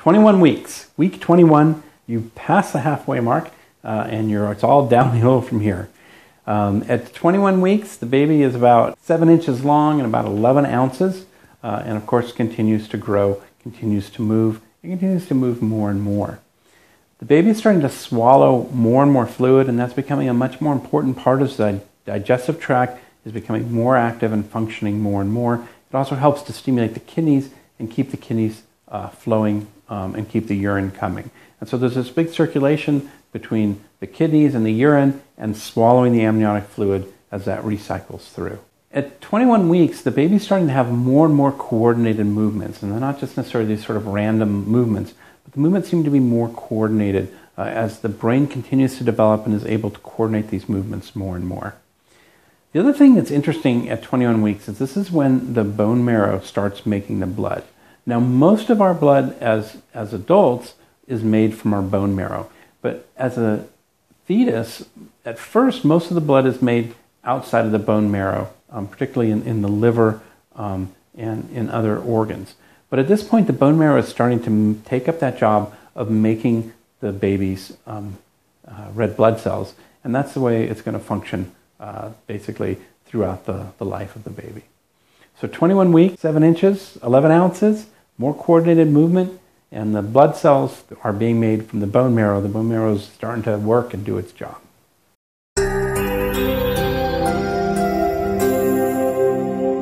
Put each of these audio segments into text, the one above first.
21 weeks. Week 21, you pass the halfway mark, uh, and you're, it's all downhill from here. Um, at 21 weeks, the baby is about 7 inches long and about 11 ounces, uh, and of course continues to grow, continues to move, and continues to move more and more. The baby is starting to swallow more and more fluid, and that's becoming a much more important part of the digestive tract, is becoming more active and functioning more and more. It also helps to stimulate the kidneys and keep the kidneys uh, flowing um, and keep the urine coming. And so there's this big circulation between the kidneys and the urine and swallowing the amniotic fluid as that recycles through. At 21 weeks, the baby's starting to have more and more coordinated movements, and they're not just necessarily these sort of random movements, but the movements seem to be more coordinated uh, as the brain continues to develop and is able to coordinate these movements more and more. The other thing that's interesting at 21 weeks is this is when the bone marrow starts making the blood. Now, most of our blood as, as adults is made from our bone marrow. But as a fetus, at first, most of the blood is made outside of the bone marrow, um, particularly in, in the liver um, and in other organs. But at this point, the bone marrow is starting to take up that job of making the baby's um, uh, red blood cells. And that's the way it's going to function uh, basically throughout the, the life of the baby. So 21 weeks, 7 inches, 11 ounces, more coordinated movement, and the blood cells are being made from the bone marrow. The bone marrow is starting to work and do its job.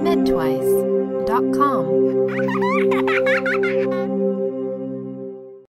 Medtwice.com